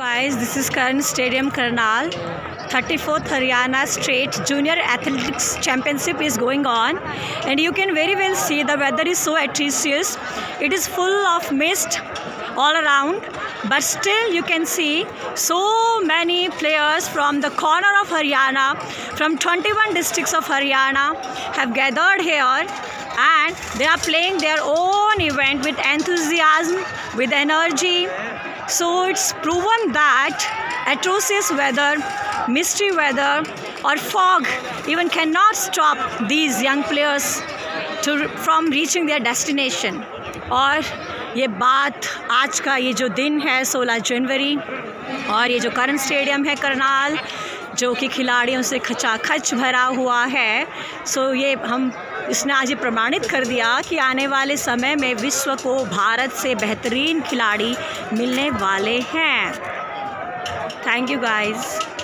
guys, this is Karan Stadium Karnal. 34th Haryana State Junior Athletics Championship is going on and you can very well see the weather is so atrocious. It is full of mist all around but still you can see so many players from the corner of Haryana from 21 districts of Haryana have gathered here and they are playing their own event with enthusiasm with energy so it's proven that atrocious weather, misty weather, or fog even cannot stop these young players to from reaching their destination. और ये बात आज का ये जो दिन है 16 जनवरी और ये जो करंट स्टेडियम है करनाल जो कि खिलाड़ियों से खचाखच भरा हुआ है। सो ये हम, इसने आज ये प्रमाणित कर दिया कि आने वाले समय में विश्व को भारत से बेहतरीन खिलाड़ी मिलने वाले हैं। Thank you guys